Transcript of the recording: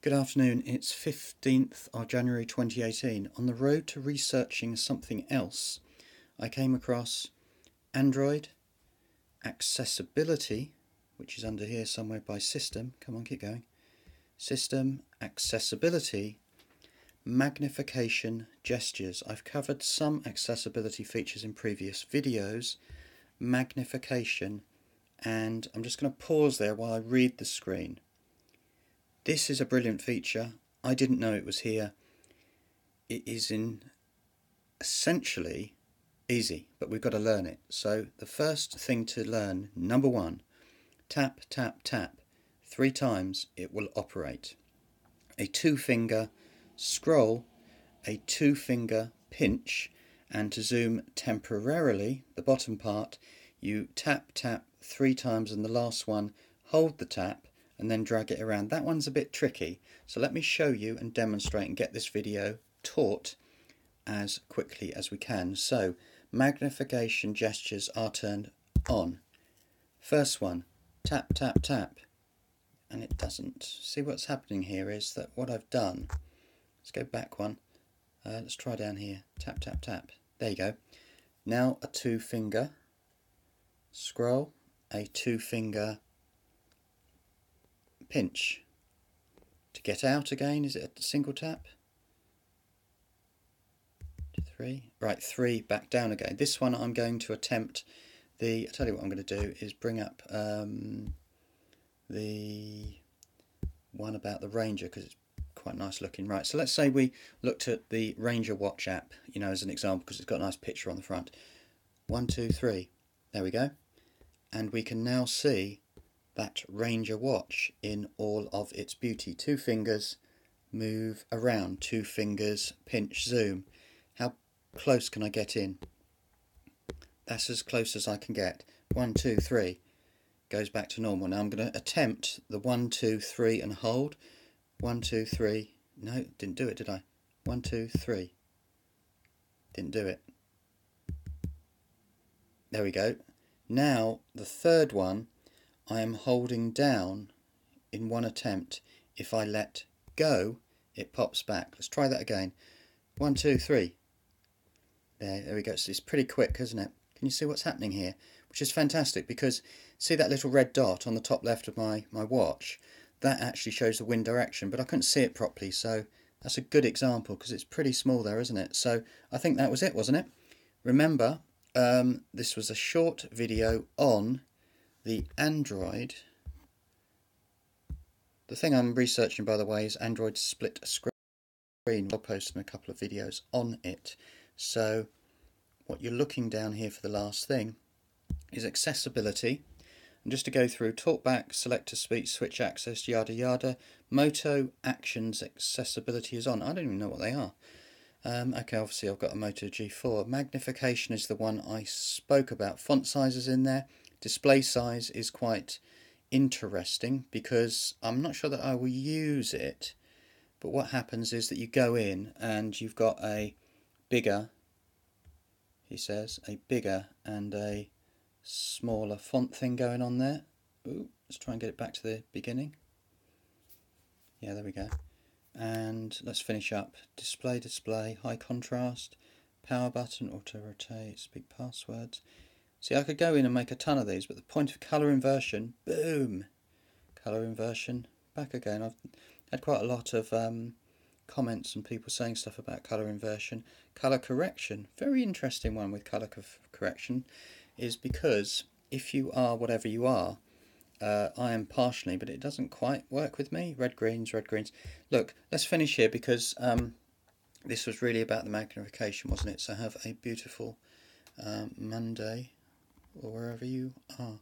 Good afternoon. It's 15th of January 2018. On the road to researching something else, I came across Android, accessibility, which is under here somewhere by system. Come on, keep going. System, accessibility, magnification, gestures. I've covered some accessibility features in previous videos. Magnification, and I'm just going to pause there while I read the screen. This is a brilliant feature. I didn't know it was here. It is in essentially easy, but we've got to learn it. So the first thing to learn, number one, tap, tap, tap. Three times it will operate. A two finger scroll, a two finger pinch, and to zoom temporarily, the bottom part, you tap, tap three times and the last one, hold the tap and then drag it around. That one's a bit tricky, so let me show you and demonstrate and get this video taught as quickly as we can. So, magnification gestures are turned on. First one, tap, tap, tap, and it doesn't. See what's happening here is that what I've done, let's go back one, uh, let's try down here, tap, tap, tap, there you go. Now a two finger scroll, a two finger pinch. To get out again, is it a single tap? Three. Right, three, back down again. This one I'm going to attempt the, i tell you what I'm going to do is bring up um, the one about the Ranger because it's quite nice looking. Right, so let's say we looked at the Ranger Watch app, you know, as an example because it's got a nice picture on the front. One, two, three. There we go. And we can now see that Ranger watch in all of its beauty. Two fingers move around, two fingers pinch zoom. How close can I get in? That's as close as I can get. One, two, three. Goes back to normal. Now I'm going to attempt the one, two, three and hold. One, two, three. No, didn't do it, did I? One, two, three. Didn't do it. There we go. Now the third one I am holding down in one attempt. If I let go, it pops back. Let's try that again. One, two, three. There, there we go. So it's pretty quick, isn't it? Can you see what's happening here? Which is fantastic because see that little red dot on the top left of my, my watch? That actually shows the wind direction, but I couldn't see it properly, so that's a good example because it's pretty small there, isn't it? So I think that was it, wasn't it? Remember, um, this was a short video on the Android, the thing I'm researching by the way is Android split screen. I'll post a couple of videos on it. So what you're looking down here for the last thing is accessibility. And just to go through talkback, select to speak, switch access, yada yada. Moto actions accessibility is on. I don't even know what they are. Um, okay, obviously I've got a Moto G4. Magnification is the one I spoke about. Font sizes in there display size is quite interesting because I'm not sure that I will use it but what happens is that you go in and you've got a bigger he says a bigger and a smaller font thing going on there. Ooh, let's try and get it back to the beginning. Yeah there we go. And let's finish up. Display display high contrast power button auto rotate speak passwords See, I could go in and make a ton of these, but the point of colour inversion, boom, colour inversion, back again. I've had quite a lot of um, comments and people saying stuff about colour inversion. Colour correction, very interesting one with colour co correction, is because if you are whatever you are, uh, I am partially, but it doesn't quite work with me. Red greens, red greens. Look, let's finish here because um, this was really about the magnification, wasn't it? So have a beautiful um, Monday or wherever you are.